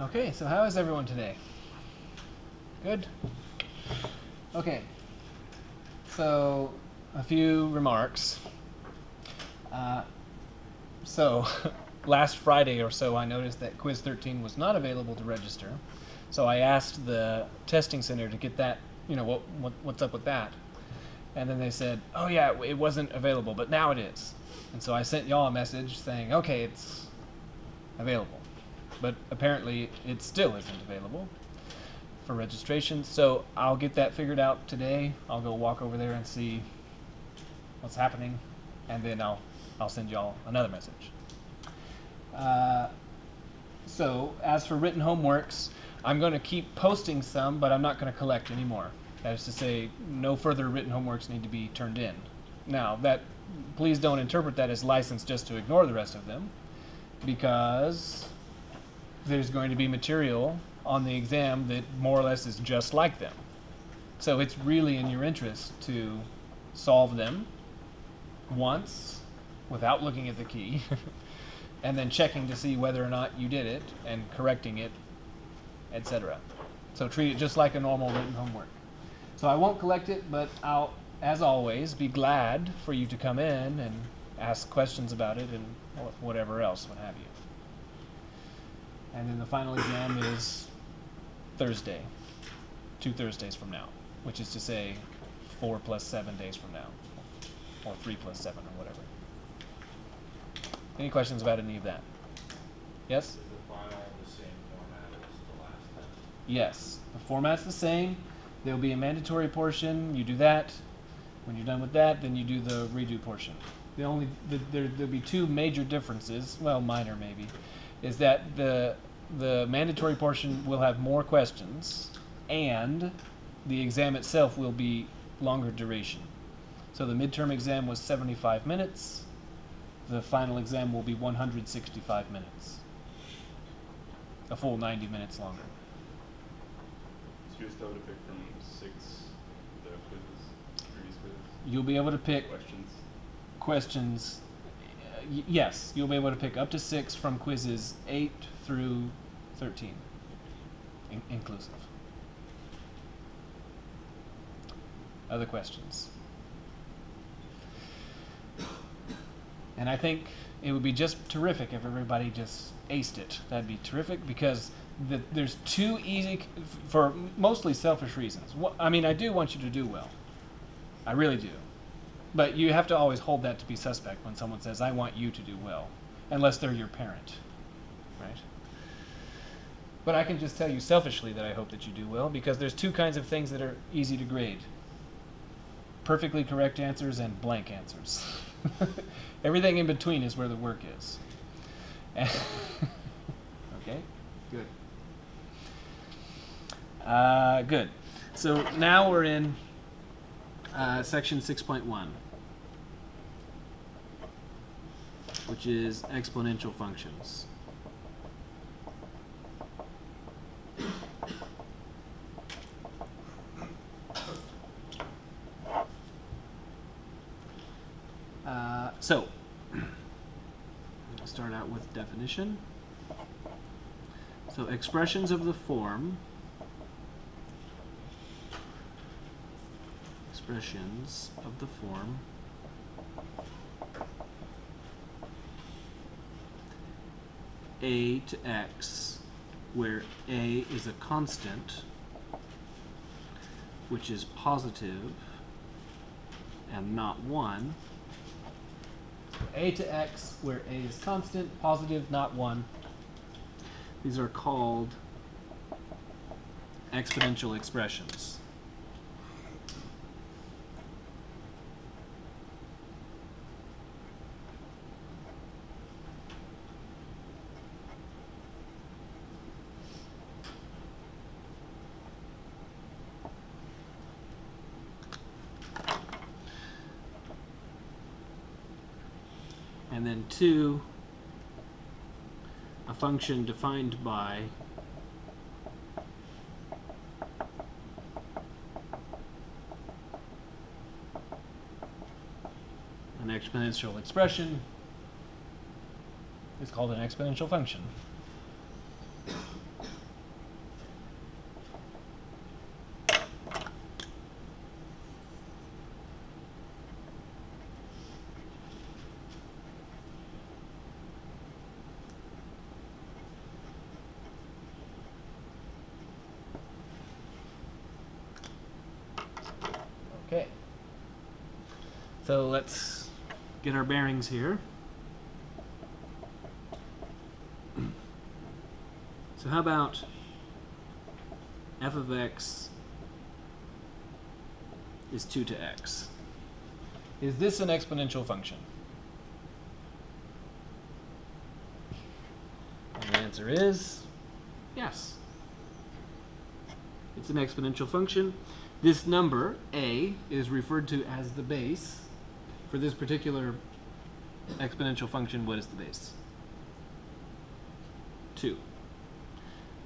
Okay, so how is everyone today? Good? Okay. So, a few remarks. Uh, so, last Friday or so, I noticed that Quiz 13 was not available to register. So I asked the testing center to get that, you know, what, what what's up with that? And then they said, oh yeah, it wasn't available, but now it is. And so I sent y'all a message saying, okay, it's available. But apparently it still isn't available for registration. So I'll get that figured out today. I'll go walk over there and see what's happening, and then I'll I'll send y'all another message. Uh, so as for written homeworks, I'm going to keep posting some, but I'm not going to collect anymore. That is to say, no further written homeworks need to be turned in. Now, that please don't interpret that as license just to ignore the rest of them, because there's going to be material on the exam that more or less is just like them. So it's really in your interest to solve them once without looking at the key, and then checking to see whether or not you did it and correcting it etc. So treat it just like a normal written homework. So I won't collect it, but I'll, as always, be glad for you to come in and ask questions about it and whatever else, what have you. And then the final exam is Thursday, two Thursdays from now, which is to say four plus seven days from now, or three plus seven, or whatever. Any questions about any of that? Yes? Yes, the format's the same. There'll be a mandatory portion. You do that. When you're done with that, then you do the redo portion. The only the, there there'll be two major differences. Well, minor maybe, is that the the mandatory portion will have more questions, and the exam itself will be longer duration. So the midterm exam was 75 minutes. The final exam will be 165 minutes. A full 90 minutes longer So you're though to pick from six the quizzes, previous quizzes? You'll be able to pick questions. Questions. Yes, you'll be able to pick up to six from quizzes eight through thirteen, in- inclusive. Other questions? And I think it would be just terrific if everybody just aced it. That'd be terrific because the, there's two easy, for mostly selfish reasons. I mean, I do want you to do well. I really do. But you have to always hold that to be suspect when someone says, I want you to do well, unless they're your parent, right? But I can just tell you selfishly that I hope that you do well because there's two kinds of things that are easy to grade perfectly correct answers and blank answers. Everything in between is where the work is. okay? Good. Uh, good. So now we're in uh, section 6.1, which is exponential functions. Uh, so, start out with definition. So expressions of the form expressions of the form a to x, where a is a constant, which is positive and not 1. a to x, where a is constant, positive, not 1. These are called exponential expressions. Two, a function defined by an exponential expression is called an exponential function. So let's get our bearings here. So how about f of x is 2 to x? Is this an exponential function? And the answer is yes. It's an exponential function. This number, a, is referred to as the base. For this particular exponential function, what is the base? 2.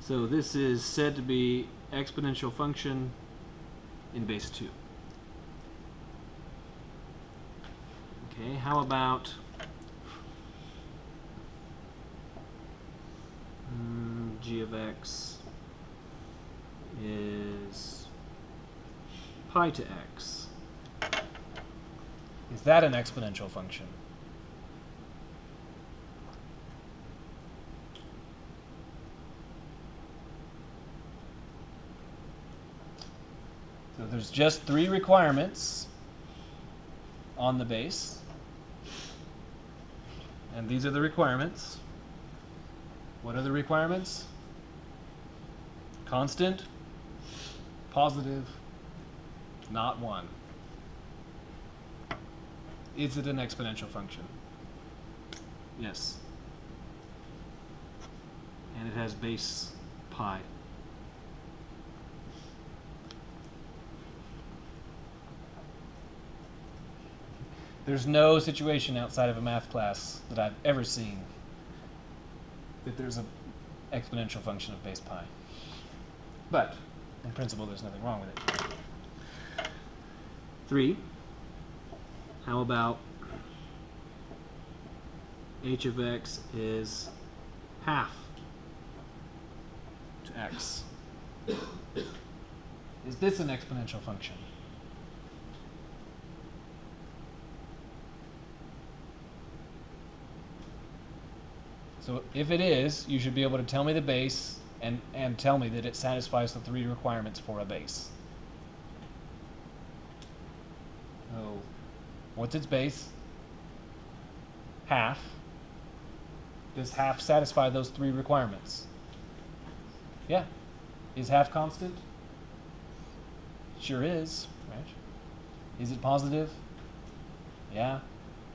So this is said to be exponential function in base 2. Okay, how about mm, g of x is pi to x? Is that an exponential function? So there's just three requirements on the base. And these are the requirements. What are the requirements? Constant, positive, not 1. Is it an exponential function? Yes. And it has base pi. There's no situation outside of a math class that I've ever seen that there's an exponential function of base pi. But, in principle, there's nothing wrong with it. Three, how about h of x is half to x? Is this an exponential function? So if it is, you should be able to tell me the base and, and tell me that it satisfies the three requirements for a base. So, what's its base? Half. Does half satisfy those three requirements? Yeah. Is half constant? Sure is, right? Is it positive? Yeah.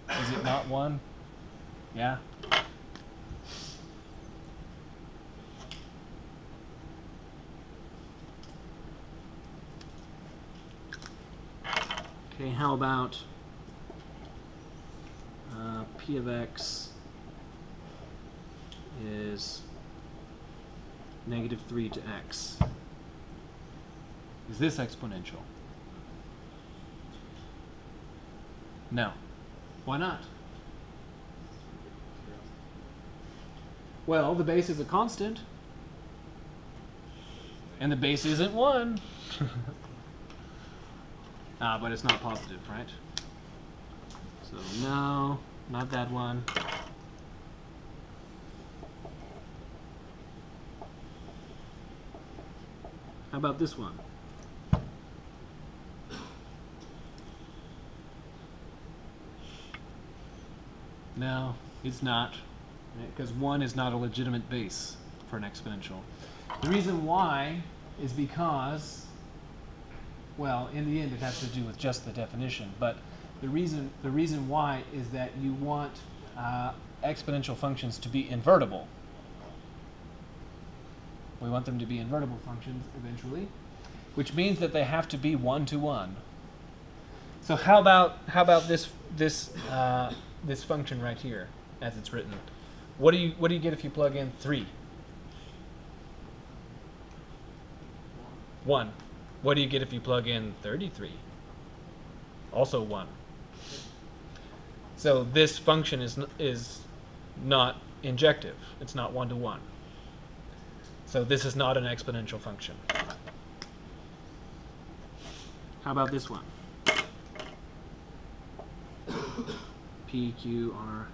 Is it not one? Yeah. Okay, how about uh, p of x is negative 3 to x? Is this exponential? No. Why not? Well, the base is a constant. And the base isn't 1. Ah, but it's not positive, right? So no, not that one. How about this one? No, it's not, because one is not a legitimate base for an exponential. The reason why is because well, in the end, it has to do with just the definition. But the reason the reason why is that you want uh, exponential functions to be invertible. We want them to be invertible functions eventually, which means that they have to be one to one. So how about how about this this uh, this function right here, as it's written? What do you what do you get if you plug in three? One. What do you get if you plug in 33? Also 1. So this function is, is not injective. It's not one to one. So this is not an exponential function. How about this one? P, Q, R,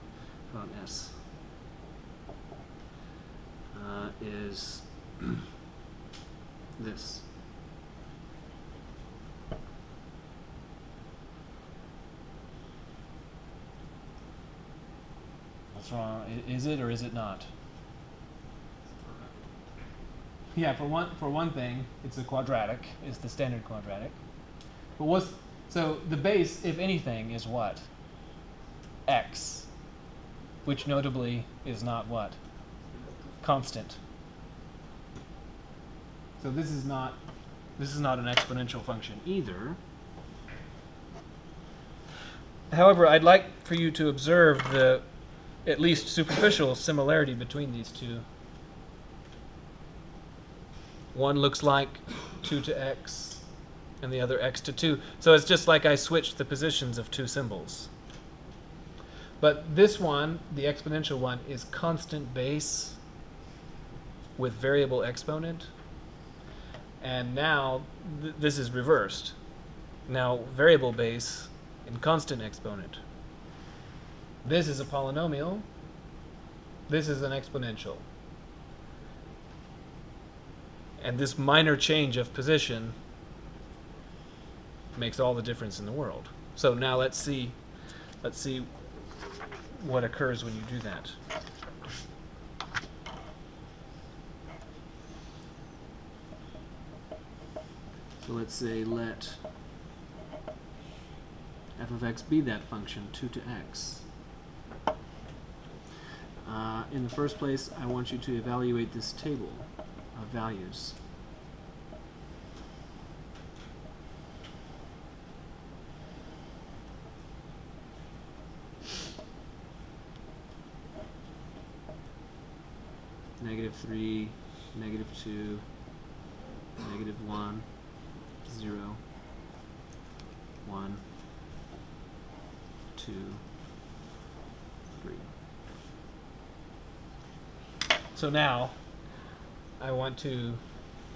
about S uh, is this. Wrong? Is it or is it not? Yeah, for one for one thing, it's a quadratic. It's the standard quadratic. But what's so the base, if anything, is what? X, which notably is not what? Constant. So this is not this is not an exponential function either. However, I'd like for you to observe the at least superficial similarity between these two. One looks like 2 to x, and the other x to 2. So it's just like I switched the positions of two symbols. But this one, the exponential one, is constant base with variable exponent. And now th- this is reversed. Now variable base and constant exponent. This is a polynomial. This is an exponential. And this minor change of position makes all the difference in the world. So now let's see let's see what occurs when you do that. So let's say let f of x be that function 2 to x. Uh, in the first place, I want you to evaluate this table of values. Negative 3, negative 2, negative 1, 0, 1, 2, 3. So now, I want to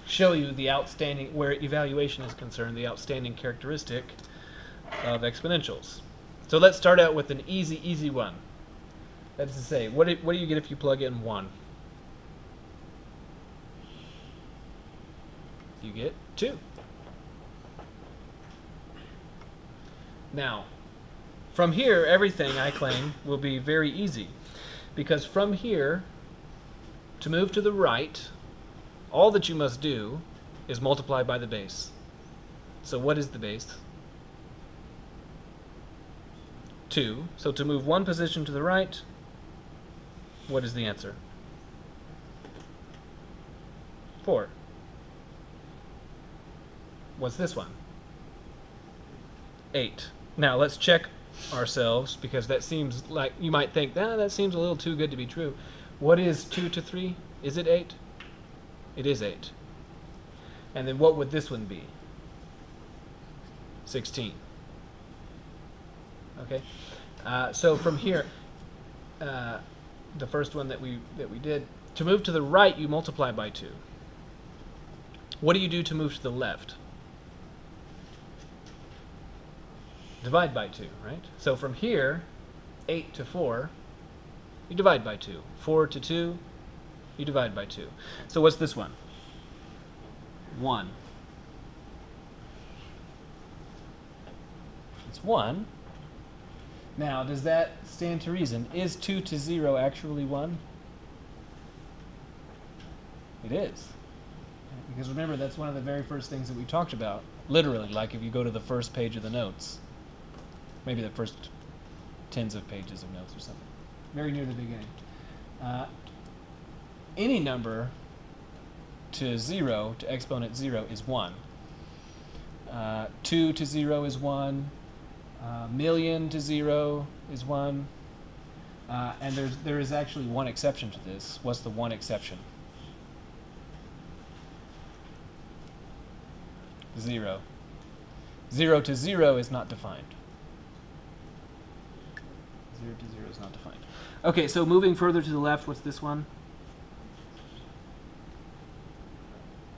show you the outstanding, where evaluation is concerned, the outstanding characteristic of exponentials. So let's start out with an easy, easy one. That is to say, what do, what do you get if you plug in 1? You get 2. Now, from here, everything I claim will be very easy. Because from here, to move to the right, all that you must do is multiply by the base. So what is the base? 2. So to move one position to the right, what is the answer? 4. What's this one? 8. Now let's check ourselves because that seems like you might think ah, that seems a little too good to be true. What is 2 to 3? Is it 8? It is 8. And then what would this one be? 16. Okay? Uh, so from here, uh, the first one that we, that we did, to move to the right, you multiply by 2. What do you do to move to the left? Divide by 2, right? So from here, 8 to 4, you divide by 2. 4 to 2, you divide by 2. So what's this one? 1. It's 1. Now, does that stand to reason? Is 2 to 0 actually 1? It is. Because remember, that's one of the very first things that we talked about. Literally, like if you go to the first page of the notes, maybe the first tens of pages of notes or something, very near the beginning. Uh, any number to 0, to exponent 0, is 1. Uh, 2 to 0 is 1. Uh, million to 0 is 1. Uh, and there's, there is actually one exception to this. What's the one exception? 0. 0 to 0 is not defined. 0 to 0 is not defined. Okay, so moving further to the left, what's this one?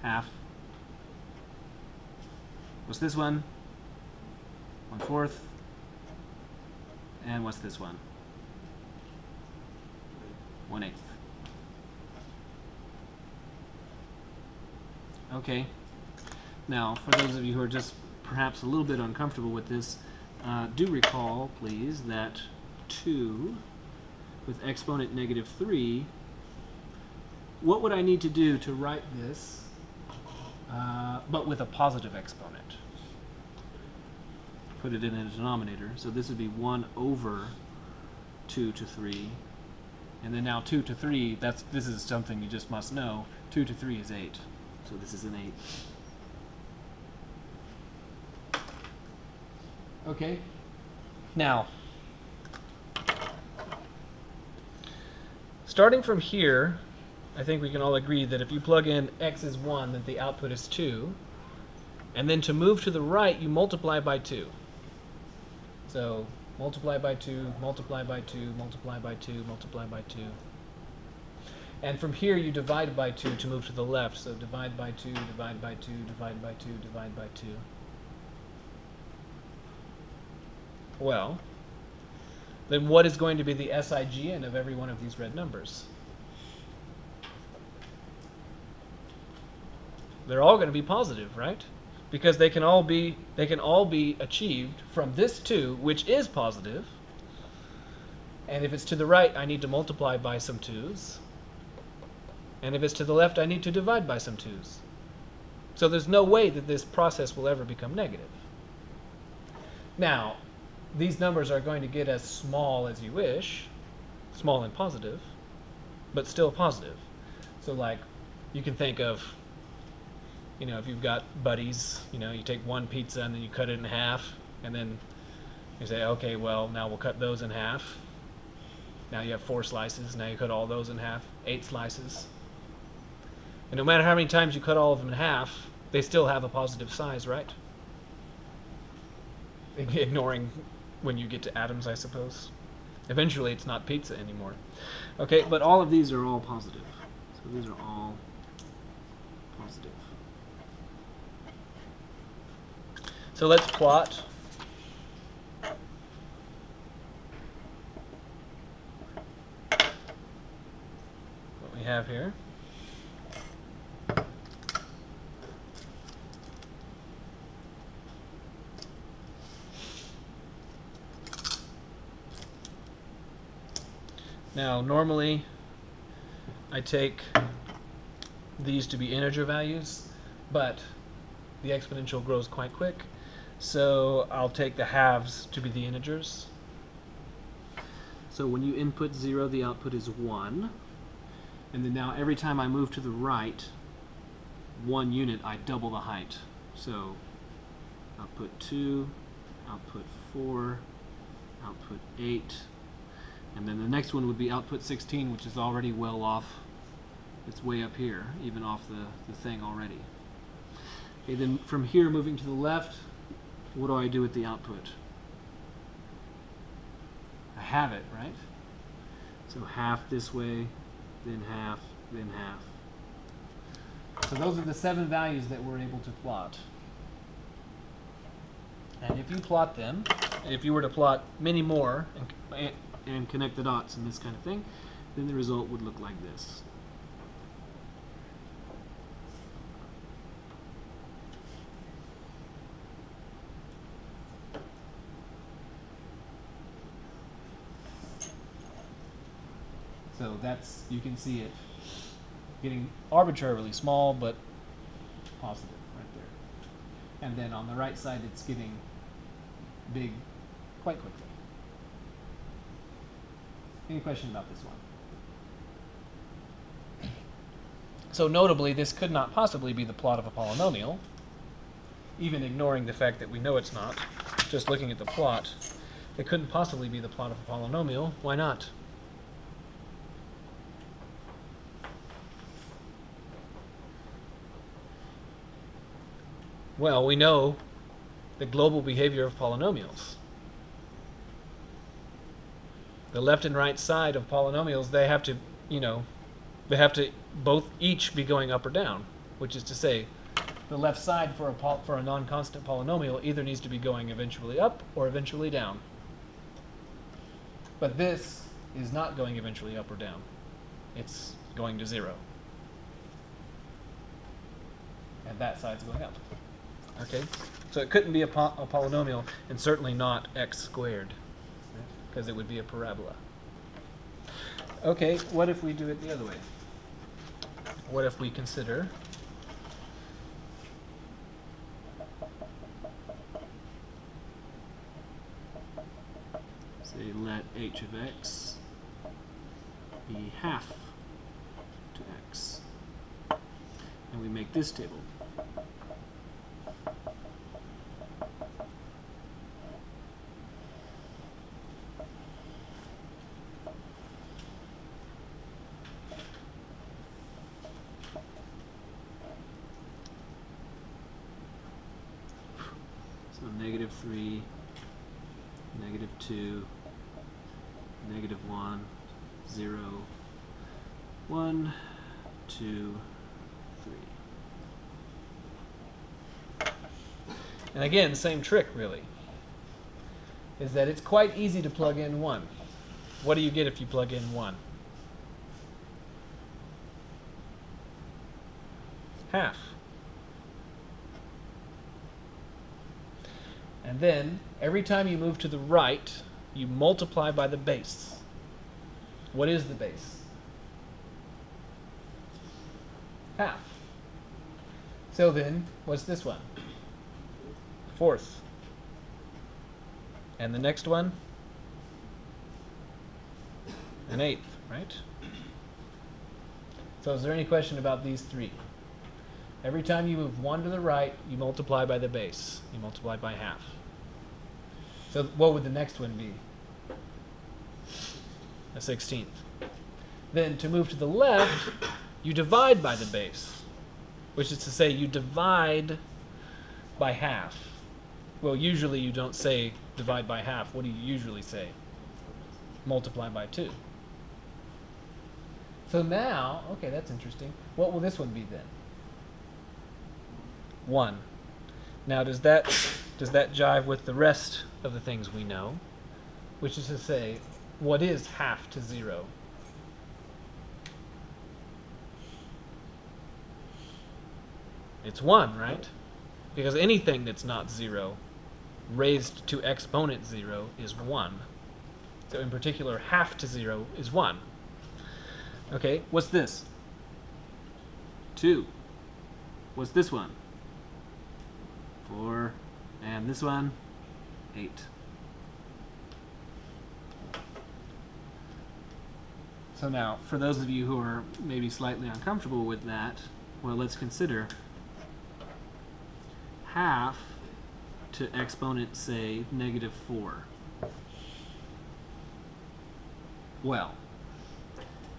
Half. What's this one? One fourth. And what's this one? One eighth. Okay. Now, for those of you who are just perhaps a little bit uncomfortable with this, uh, do recall, please, that 2 with exponent negative 3, what would I need to do to write this, uh, but with a positive exponent? Put it in a denominator. So this would be 1 over 2 to 3. And then now 2 to 3, that's, this is something you just must know. 2 to 3 is 8. So this is an 8. Okay. Now, starting from here, I think we can all agree that if you plug in x is 1, that the output is 2. And then to move to the right, you multiply by 2. So multiply by 2, multiply by 2, multiply by 2, multiply by 2. And from here, you divide by 2 to move to the left. So divide by 2, divide by 2, divide by 2, divide by 2. Well, then what is going to be the SIGN of every one of these red numbers? They're all going to be positive, right? Because they can all be they can all be achieved from this 2, which is positive. And if it's to the right, I need to multiply by some 2's. And if it's to the left, I need to divide by some 2's. So there's no way that this process will ever become negative. Now, these numbers are going to get as small as you wish, small and positive, but still positive. So like, you can think of, you know, if you've got buddies, you know, you take one pizza and then you cut it in half, and then you say, okay, well, now we'll cut those in half. Now you have four slices. Now you cut all those in half. Eight slices. And no matter how many times you cut all of them in half, they still have a positive size, right? Ignoring when you get to atoms, I suppose. Eventually, it's not pizza anymore. Okay, but all of these are all positive. So these are all positive. So let's plot. What we have here. Now, normally I take these to be integer values, but the exponential grows quite quick, so I'll take the halves to be the integers. So when you input 0, the output is 1. And then now every time I move to the right, one unit, I double the height. So output 2, output 4, output 8, and then the next one would be output 16, which is already well off. It's way up here, even off the, the thing already. Okay, then from here, moving to the left, what do I do with the output? I halve it, right? So half this way, then half, then half. So those are the seven values that we're able to plot. And if you plot them, if you were to plot many more, and, and connect the dots and this kind of thing, then the result would look like this. So that's, you can see it getting arbitrarily small, but positive right there. And then on the right side, it's getting big quite quickly. Any question about this one? So notably, this could not possibly be the plot of a polynomial, even ignoring the fact that we know it's not. Just looking at the plot, it couldn't possibly be the plot of a polynomial. Why not? Well, we know the global behavior of polynomials the left and right side of polynomials, they have to, you know, they have to both each be going up or down, which is to say, the left side for a for a non-constant polynomial either needs to be going eventually up or eventually down. But this is not going eventually up or down. It's going to zero. And that side's going up. Okay? So it couldn't be a, po a polynomial, and certainly not x squared because it would be a parabola. Okay, what if we do it the other way? What if we consider say let h of x be half to x. And we make this table. So negative 3, negative 2, negative 1, 0, 1, 2, 3. And again, same trick really. Is that it's quite easy to plug in 1. What do you get if you plug in 1? Half. And then, every time you move to the right, you multiply by the base. What is the base? Half. So then, what's this one? Fourth. And the next one? An eighth, right? So is there any question about these three? Every time you move one to the right, you multiply by the base. You multiply by half. So what would the next one be? A 16th. Then to move to the left, you divide by the base, which is to say you divide by half. Well, usually you don't say divide by half. What do you usually say? Multiply by 2. So now, okay, that's interesting. What will this one be then? 1. Now does that does that jive with the rest of the things we know? Which is to say, what is half to 0? It's 1, right? Because anything that's not 0 raised to exponent 0 is 1. So in particular, half to 0 is 1. Okay, what's this? 2. What's this one? 4. And this one? 8. So now, for those of you who are maybe slightly uncomfortable with that, well, let's consider half to exponent, say, negative 4. Well,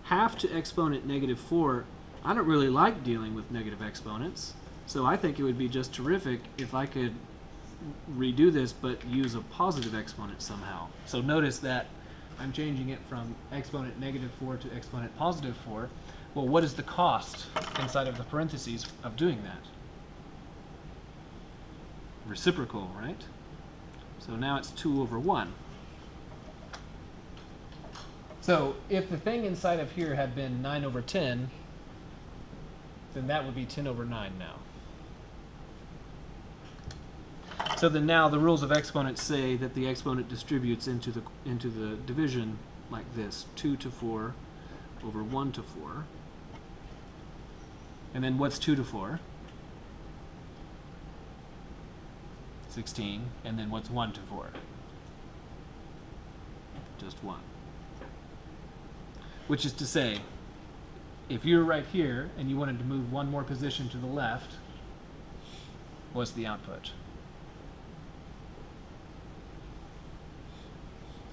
half to exponent negative 4, I don't really like dealing with negative exponents, so I think it would be just terrific if I could redo this but use a positive exponent somehow. So notice that I'm changing it from exponent negative 4 to exponent positive 4. Well, what is the cost inside of the parentheses of doing that? Reciprocal, right? So now it's 2 over 1. So if the thing inside of here had been 9 over 10, then that would be 10 over 9 now. So then now the rules of exponents say that the exponent distributes into the into the division like this, 2 to 4 over 1 to 4. And then what's 2 to 4? 16. And then what's 1 to 4? Just 1. Which is to say, if you're right here and you wanted to move one more position to the left, what's the output?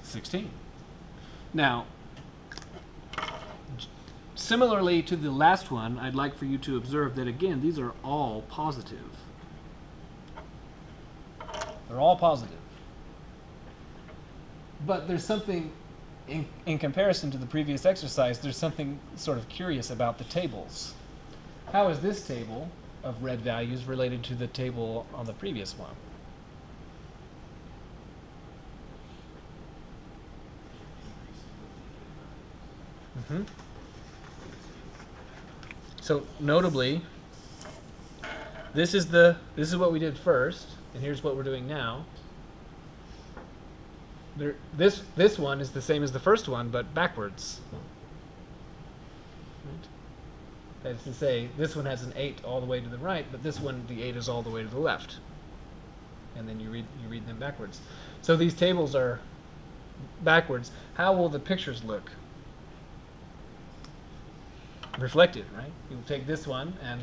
16. Now, similarly to the last one, I'd like for you to observe that again, these are all positive. They're all positive. But there's something, in, in comparison to the previous exercise, there's something sort of curious about the tables. How is this table of red values related to the table on the previous one? Mm-hmm. So notably, this is the this is what we did first, and here's what we're doing now. There, this this one is the same as the first one, but backwards. That is to say, this one has an 8 all the way to the right, but this one, the 8 is all the way to the left. And then you read, you read them backwards. So these tables are backwards. How will the pictures look? Reflected, right? You'll take this one and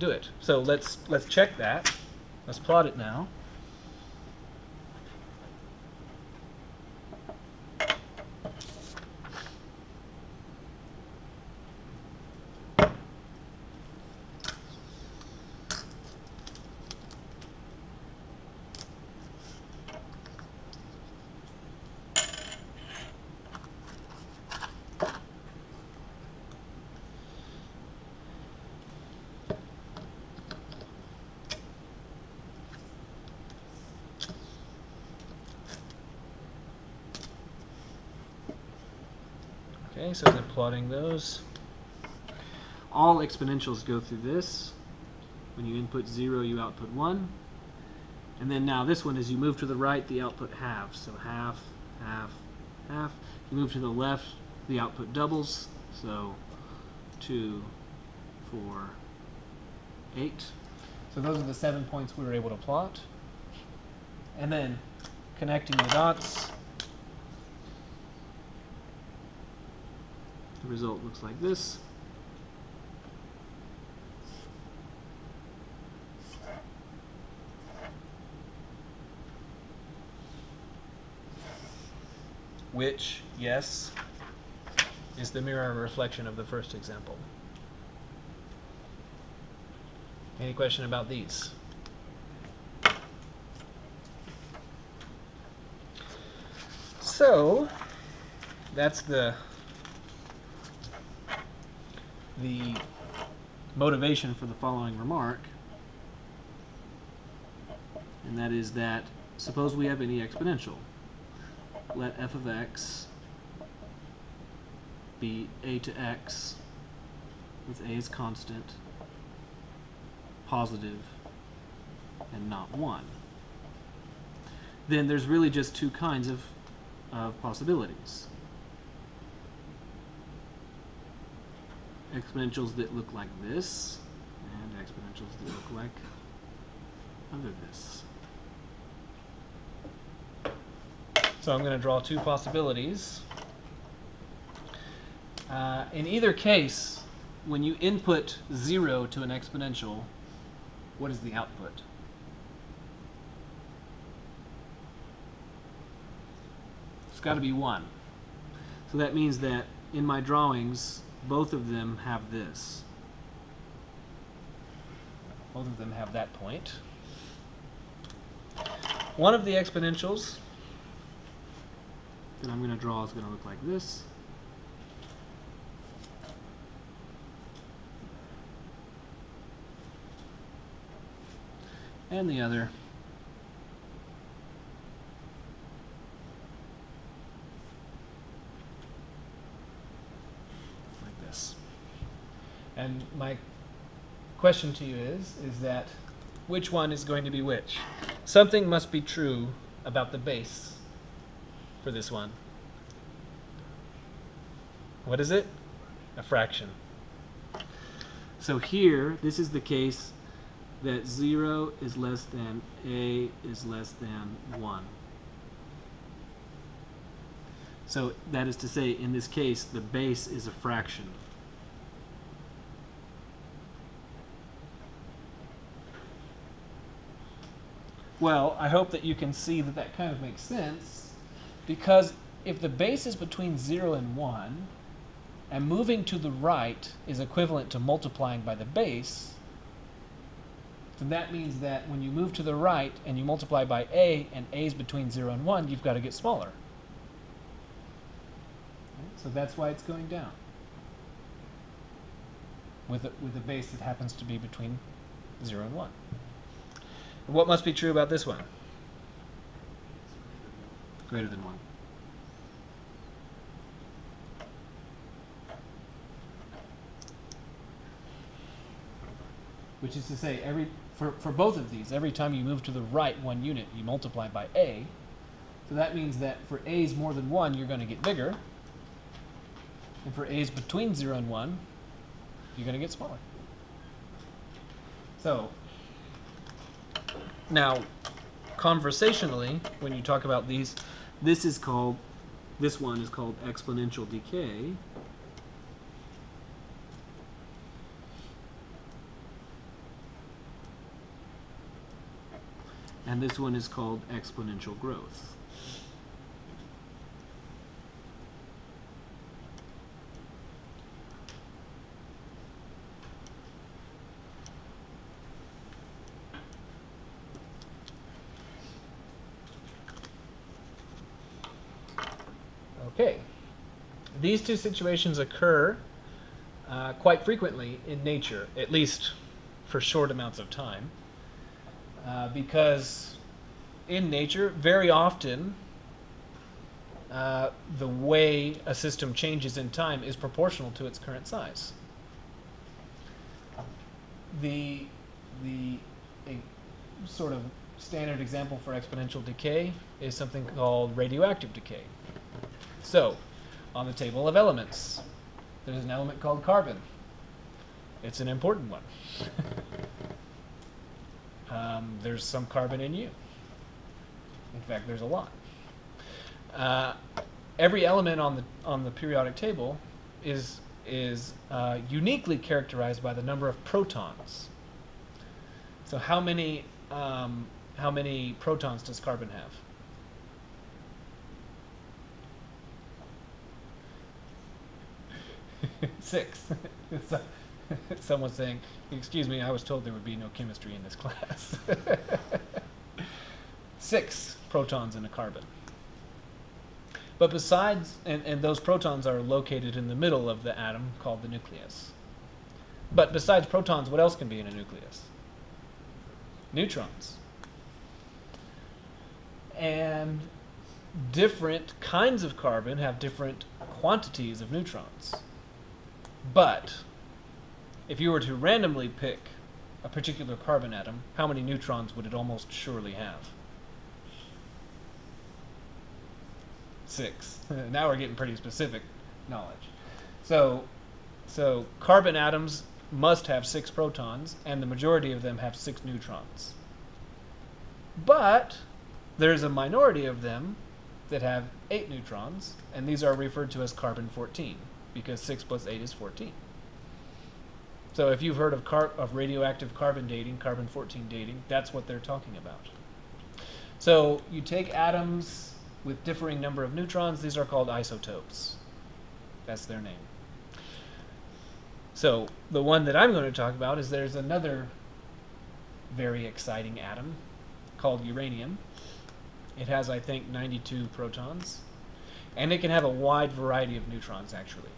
do it. So let's let's check that. Let's plot it now. Okay, so then plotting those. All exponentials go through this. When you input 0, you output 1. And then now this one, as you move to the right, the output halves. So half, half, half. You move to the left, the output doubles. So 2, 4, 8. So those are the seven points we were able to plot. And then connecting the dots. The result looks like this. Which, yes, is the mirror reflection of the first example. Any question about these? So, that's the the motivation for the following remark, and that is that suppose we have any exponential. Let f of x be a to x with a as constant, positive, and not 1. Then there's really just two kinds of, of possibilities. Exponentials that look like this, and exponentials that look like under this. So I'm going to draw two possibilities. Uh, in either case, when you input 0 to an exponential, what is the output? It's got to be 1. So that means that in my drawings, both of them have this. Both of them have that point. One of the exponentials that I'm going to draw is going to look like this. And the other like this. And my question to you is, is that which one is going to be which? Something must be true about the base for this one. What is it? A fraction. So here, this is the case that 0 is less than a is less than 1. So that is to say, in this case, the base is a fraction. Well, I hope that you can see that that kind of makes sense, because if the base is between 0 and 1, and moving to the right is equivalent to multiplying by the base, then that means that when you move to the right and you multiply by a, and a is between 0 and 1, you've got to get smaller. So that's why it's going down. With a, with a base that happens to be between 0 and 1. What must be true about this one? Greater than 1. Which is to say, every for, for both of these, every time you move to the right one unit, you multiply by a. So that means that for a's more than 1, you're going to get bigger. And for a's between 0 and 1, you're going to get smaller. So, now, conversationally, when you talk about these, this is called, this one is called exponential decay. And this one is called exponential growth. Okay. These two situations occur uh, quite frequently in nature, at least for short amounts of time, uh, because in nature, very often, uh, the way a system changes in time is proportional to its current size. The, the sort of standard example for exponential decay is something called radioactive decay. So, on the table of elements, there's an element called carbon. It's an important one. um, there's some carbon in you. In fact, there's a lot. Uh, every element on the on the periodic table is is uh, uniquely characterized by the number of protons. So, how many um, how many protons does carbon have? Six. So- Someone's saying, excuse me, I was told there would be no chemistry in this class. Six protons in a carbon. But besides, and, and those protons are located in the middle of the atom called the nucleus. But besides protons, what else can be in a nucleus? Neutrons. And different kinds of carbon have different quantities of neutrons. But if you were to randomly pick a particular carbon atom, how many neutrons would it almost surely have? Six. now we're getting pretty specific knowledge. So, so carbon atoms must have six protons, and the majority of them have six neutrons. But there's a minority of them that have eight neutrons, and these are referred to as carbon 14 because 6 plus 8 is 14. So if you've heard of, car- of radioactive carbon dating, carbon 14 dating, that's what they're talking about. So you take atoms with differing number of neutrons, these are called isotopes. That's their name. So the one that I'm going to talk about is there's another very exciting atom called uranium. It has, I think, 92 protons, and it can have a wide variety of neutrons, actually.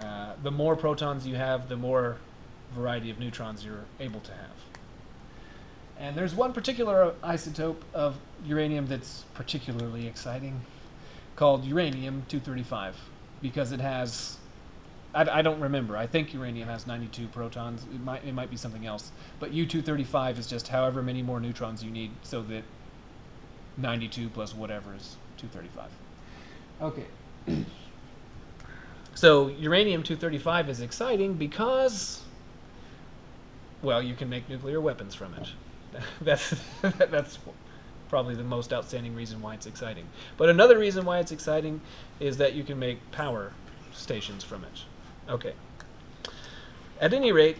Uh, the more protons you have, the more variety of neutrons you're able to have. And there's one particular isotope of uranium that's particularly exciting called uranium-235 because it has I, I don't remember. I think uranium has 92 protons. It might it might be something else. But U-235 is just however many more neutrons you need so that 92 plus whatever is 235. Okay. So uranium-235 is exciting because, well, you can make nuclear weapons from it. that's that's probably the most outstanding reason why it's exciting. But another reason why it's exciting is that you can make power stations from it. Okay. At any rate,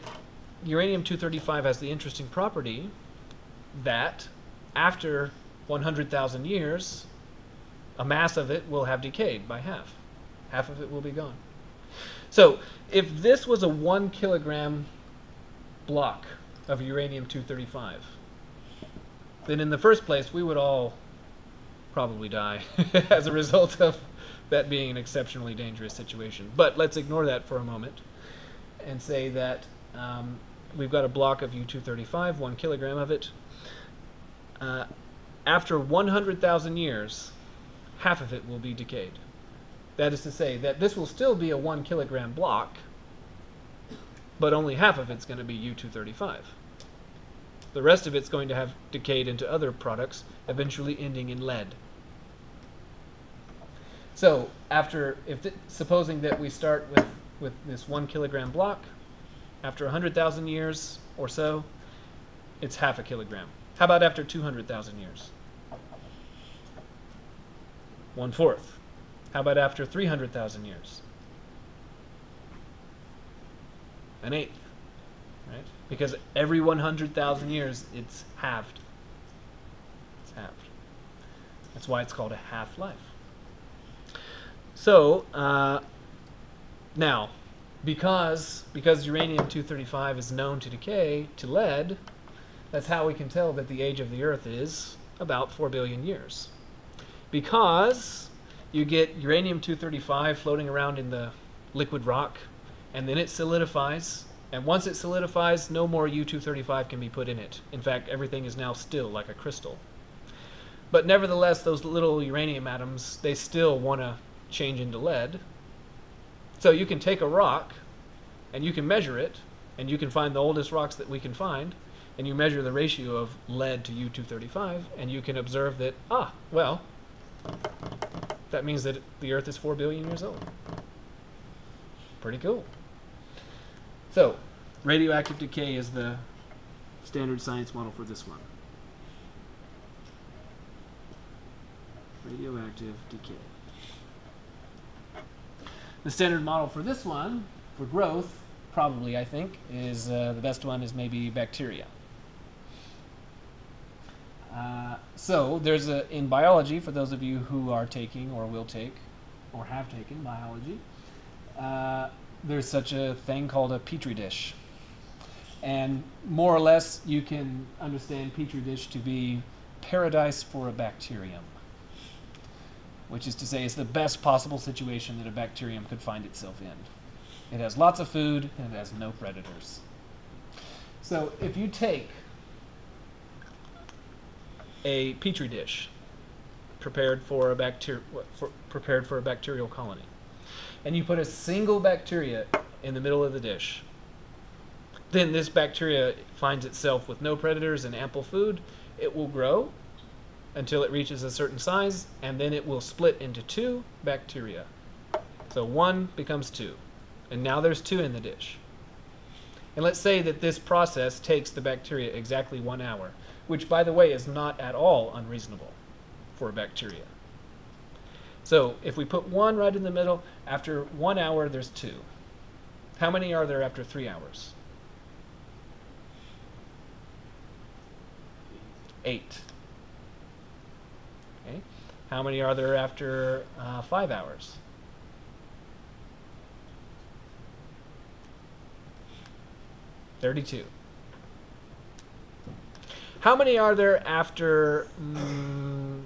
uranium-235 has the interesting property that after 100,000 years, a mass of it will have decayed by half. Half of it will be gone. So, if this was a one kilogram block of uranium 235, then in the first place, we would all probably die as a result of that being an exceptionally dangerous situation. But let's ignore that for a moment and say that um, we've got a block of U-235, one kilogram of it. Uh, after 100,000 years, half of it will be decayed. That is to say that this will still be a one kilogram block, but only half of it's going to be U-235. The rest of it's going to have decayed into other products, eventually ending in lead. So, after, if th- supposing that we start with with this one kilogram block. After 100,000 years or so, it's half a kilogram. How about after 200,000 years? One fourth. How about after 300,000 years? An eighth. Right? Because every 100,000 years, it's halved. It's halved. That's why it's called a half life. So, uh, now, because because uranium 235 is known to decay to lead, that's how we can tell that the age of the Earth is about 4 billion years. Because you get uranium 235 floating around in the liquid rock, and then it solidifies. And once it solidifies, no more U235 can be put in it. In fact, everything is now still like a crystal. But nevertheless, those little uranium atoms, they still want to change into lead. So you can take a rock and you can measure it, and you can find the oldest rocks that we can find, and you measure the ratio of lead to U235, and you can observe that, ah, well, that means that the Earth is 4 billion years old. Pretty cool. So, radioactive decay is the standard science model for this one. Radioactive decay. The standard model for this one, for growth, probably I think, is uh, the best one is maybe bacteria. Uh, so there's a in biology for those of you who are taking or will take or have taken biology. Uh, there's such a thing called a petri dish, and more or less you can understand petri dish to be paradise for a bacterium which is to say it's the best possible situation that a bacterium could find itself in. It has lots of food and it has no predators. So if you take a petri dish prepared for a bacteria for, prepared for a bacterial colony and you put a single bacteria in the middle of the dish then this bacteria finds itself with no predators and ample food it will grow until it reaches a certain size, and then it will split into two bacteria. So one becomes two, and now there's two in the dish. And let's say that this process takes the bacteria exactly one hour, which, by the way, is not at all unreasonable for bacteria. So if we put one right in the middle, after one hour, there's two. How many are there after three hours? Eight. Okay. How many are there after uh, five hours? Thirty-two. How many are there after mm,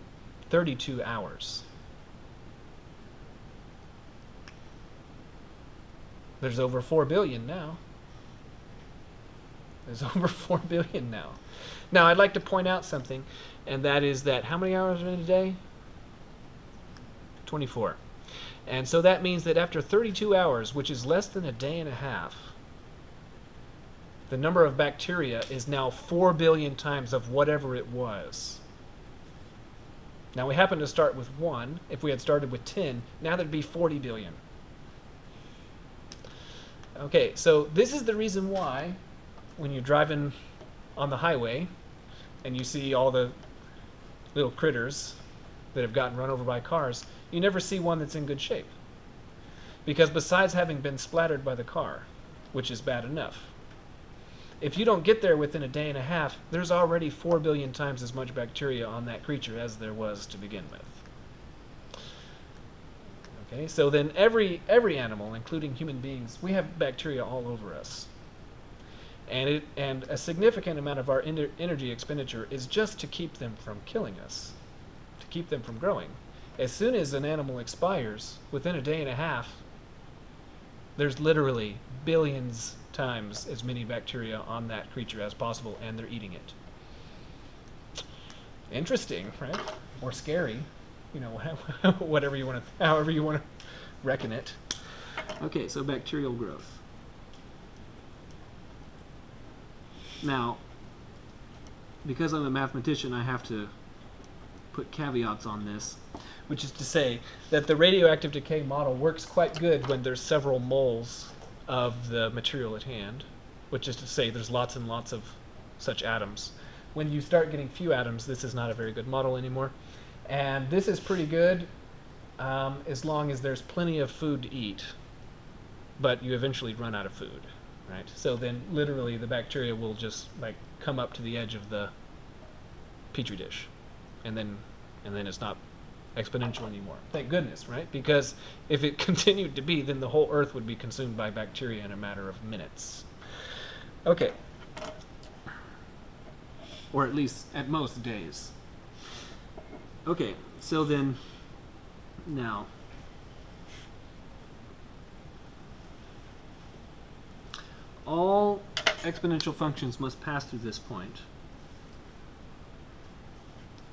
32 hours? There's over 4 billion now. There's over 4 billion now. Now, I'd like to point out something and that is that how many hours are in a day? 24. And so that means that after 32 hours, which is less than a day and a half, the number of bacteria is now 4 billion times of whatever it was. Now we happen to start with 1. If we had started with 10, now there'd be 40 billion. Okay, so this is the reason why when you're driving on the highway and you see all the little critters that have gotten run over by cars, you never see one that's in good shape. Because besides having been splattered by the car, which is bad enough, if you don't get there within a day and a half, there's already 4 billion times as much bacteria on that creature as there was to begin with. Okay, so then every every animal, including human beings, we have bacteria all over us. And it and a significant amount of our energy expenditure is just to keep them from killing us, to keep them from growing. As soon as an animal expires, within a day and a half, there's literally billions times as many bacteria on that creature as possible, and they're eating it. Interesting, right? Or scary, you know, whatever you want to, however you want to reckon it. Okay, so bacterial growth. Now, because I'm a mathematician, I have to put caveats on this. which is to say that the radioactive decay model works quite good when there's several moles of the material at hand, which is to say there's lots and lots of such atoms. When you start getting few atoms, this is not a very good model anymore. And this is pretty good um, as long as there's plenty of food to eat, but you eventually run out of food, right? So then literally the bacteria will just like come up to the edge of the petri dish, and then and then it's not exponential anymore. Thank goodness, right? Because if it continued to be, then the whole Earth would be consumed by bacteria in a matter of minutes. Okay. Or at least at most days. Okay, so then now all exponential functions must pass through this point.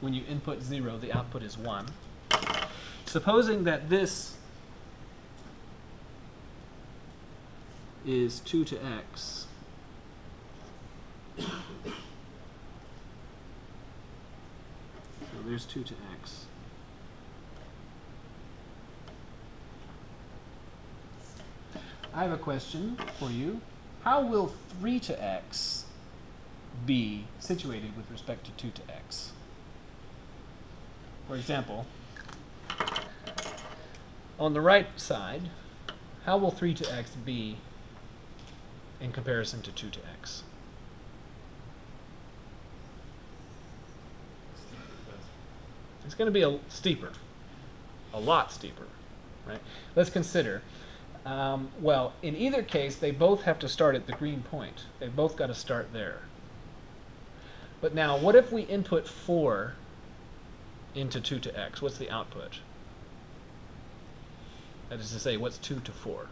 When you input 0, the output is 1. Supposing that this is 2 to x, so there's 2 to x. I have a question for you. How will 3 to x be situated with respect to 2 to x? For example, on the right side, how will 3 to x be in comparison to 2 to x? It's going to be a steeper, a lot steeper, right? Let's consider. Um, well, in either case, they both have to start at the green point. They've both got to start there. But now, what if we input 4 into 2 to x? What's the output? That is to say, what's 2 to 4?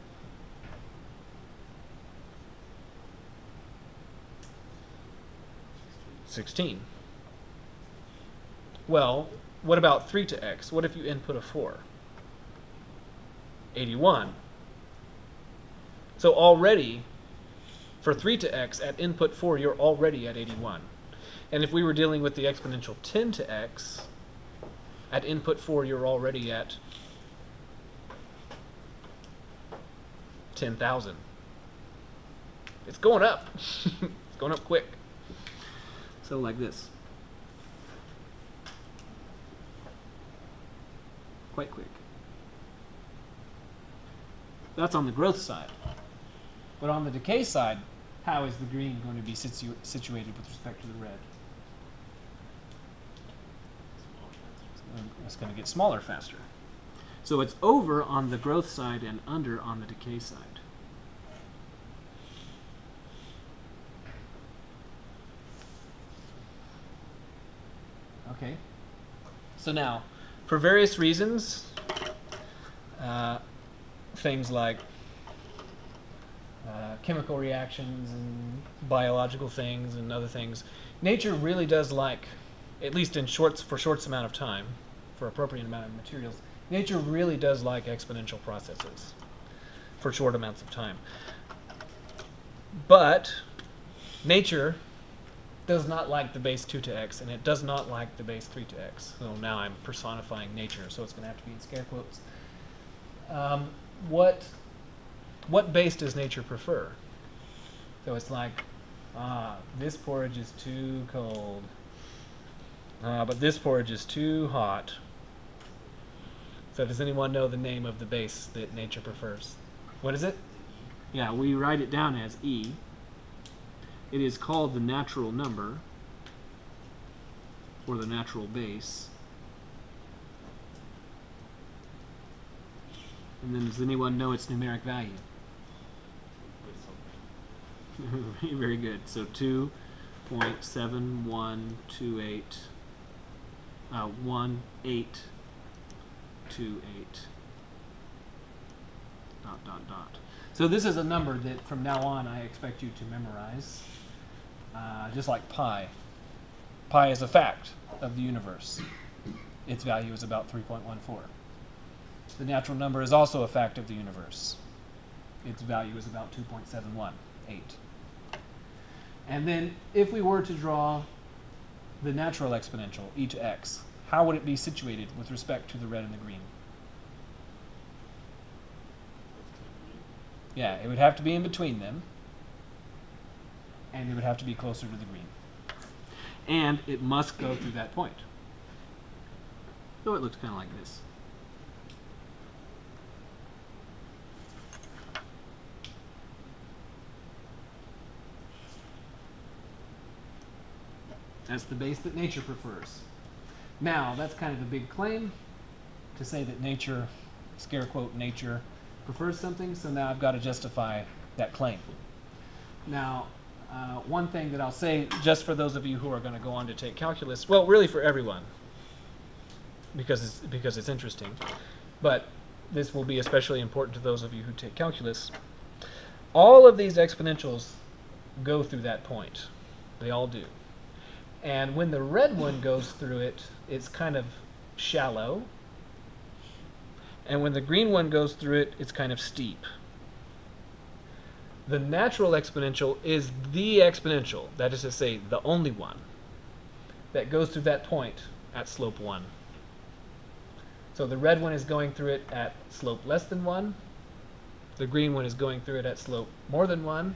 Sixteen. Well, what about 3 to x? What if you input a 4? 81. So already, for 3 to x, at input 4, you're already at 81. And if we were dealing with the exponential 10 to x, at input 4, you're already at 10,000. It's going up. it's going up quick. So like this. Quite quick. That's on the growth side. But on the decay side, how is the green going to be situ situated with respect to the red? It's going to get smaller faster. So it's over on the growth side and under on the decay side. Okay. So now, for various reasons, uh, things like uh, chemical reactions and biological things and other things, nature really does like, at least in shorts for short amount of time, for appropriate amount of materials, nature really does like exponential processes for short amounts of time. But nature does not like the base 2 to x, and it does not like the base 3 to x. So now I'm personifying nature, so it's going to have to be in scare quotes. Um, what, what base does nature prefer? So it's like, ah, this porridge is too cold. Ah, but this porridge is too hot. So does anyone know the name of the base that nature prefers? What is it? Yeah, we write it down as E. It is called the natural number, or the natural base. And then does anyone know its numeric value? Very good. So 2.7128, uh, 1828, dot, dot, dot. So this is a number that from now on I expect you to memorize uh, just like pi. Pi is a fact of the universe. Its value is about 3.14. The natural number is also a fact of the universe. Its value is about 2.718. And then if we were to draw the natural exponential, e to x, how would it be situated with respect to the red and the green? Yeah, it would have to be in between them. And it would have to be closer to the green. And it must go through that point. So it looks kind of like this. That's the base that nature prefers. Now, that's kind of a big claim to say that nature, scare quote, nature prefers something, so now I've got to justify that claim. Now, uh, one thing that I'll say, just for those of you who are going to go on to take calculus, well, really for everyone, because it's, because it's interesting, but this will be especially important to those of you who take calculus. All of these exponentials go through that point. They all do. And when the red one goes through it, it's kind of shallow. And when the green one goes through it, it's kind of steep. The natural exponential is the exponential, that is to say, the only one, that goes through that point at slope 1. So the red one is going through it at slope less than 1. The green one is going through it at slope more than 1.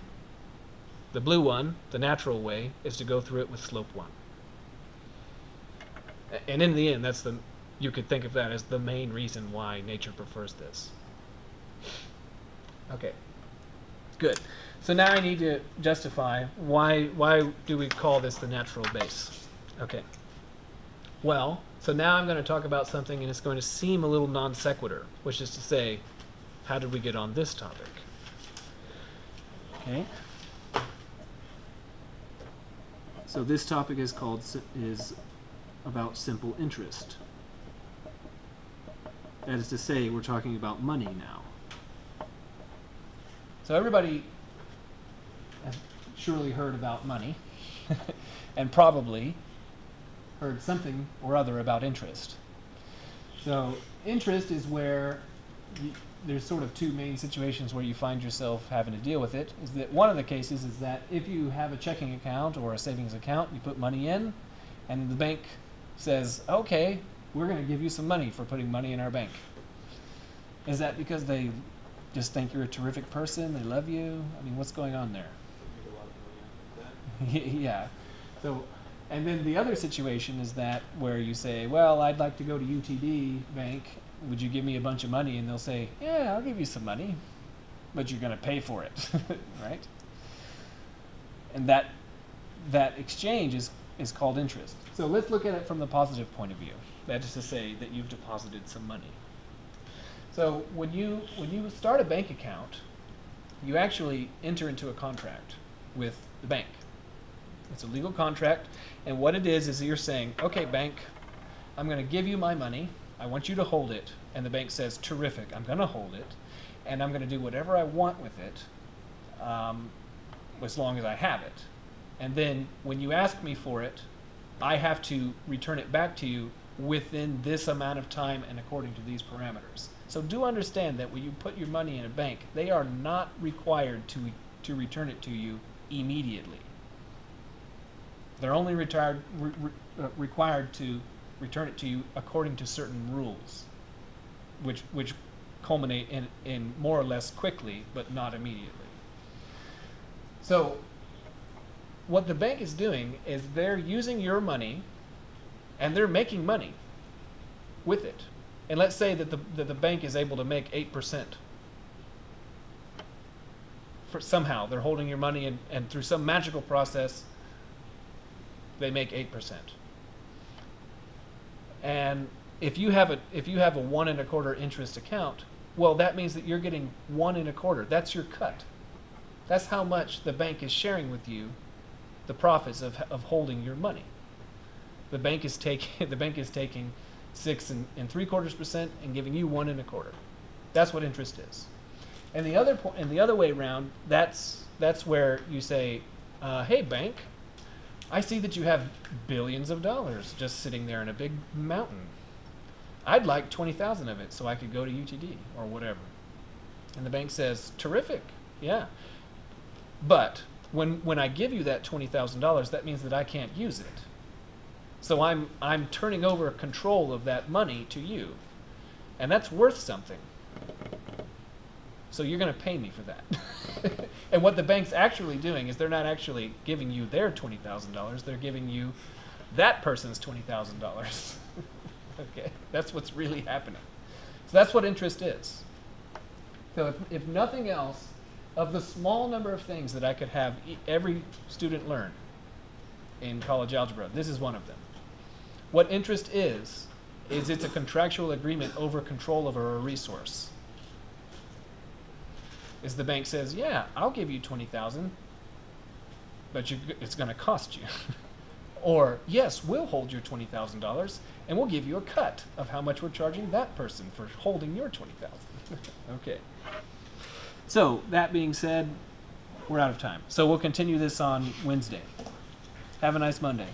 The blue one, the natural way, is to go through it with slope 1. And in the end, that's the you could think of that as the main reason why nature prefers this. Okay. Good. So now I need to justify why why do we call this the natural base? Okay. Well, so now I'm going to talk about something and it's going to seem a little non sequitur, which is to say, how did we get on this topic? Okay. So this topic is called is about simple interest. That is to say, we're talking about money now. So everybody has surely heard about money, and probably heard something or other about interest. So interest is where there's sort of two main situations where you find yourself having to deal with it. Is that one of the cases is that if you have a checking account or a savings account, you put money in, and the bank says, okay, we're going to give you some money for putting money in our bank. Is that because they just think you're a terrific person? They love you? I mean, what's going on there? yeah. So, and then the other situation is that where you say, well, I'd like to go to UTD Bank. Would you give me a bunch of money? And they'll say, yeah, I'll give you some money, but you're going to pay for it, right? And that that exchange is is called interest. So let's look at it from the positive point of view. That is to say that you've deposited some money. So when you when you start a bank account, you actually enter into a contract with the bank. It's a legal contract, and what it is is you're saying, "Okay, bank, I'm going to give you my money. I want you to hold it." And the bank says, "Terrific. I'm going to hold it, and I'm going to do whatever I want with it, um, as long as I have it." And then when you ask me for it, I have to return it back to you within this amount of time and according to these parameters. So do understand that when you put your money in a bank, they are not required to, to return it to you immediately. They're only retired, re, re, uh, required to return it to you according to certain rules, which, which culminate in, in more or less quickly, but not immediately. So what the bank is doing is they're using your money and they're making money with it. And let's say that the, that the bank is able to make 8%. For somehow they're holding your money and, and through some magical process they make 8%. And if you have a if you have a one and a quarter interest account, well that means that you're getting one and a quarter. That's your cut. That's how much the bank is sharing with you the profits of, of holding your money. The bank is taking the bank is taking six and, and three quarters percent and giving you one and a quarter. That's what interest is. And the other point, and the other way around, that's that's where you say, uh, "Hey, bank, I see that you have billions of dollars just sitting there in a big mountain. I'd like twenty thousand of it so I could go to UTD or whatever." And the bank says, "Terrific, yeah, but when when I give you that twenty thousand dollars, that means that I can't use it. So I'm I'm turning over control of that money to you. And that's worth something. So you're going to pay me for that. and what the bank's actually doing is they're not actually giving you their $20,000, they're giving you that person's $20,000. okay? That's what's really happening. So that's what interest is. So if, if nothing else, of the small number of things that I could have e- every student learn in college algebra, this is one of them. What interest is, is it's a contractual agreement over control over a resource. Is the bank says, yeah, I'll give you 20,000, but you, it's going to cost you. or, yes, we'll hold your $20,000 and we'll give you a cut of how much we're charging that person for holding your 20,000. okay. So, that being said, we're out of time. So, we'll continue this on Wednesday. Have a nice Monday.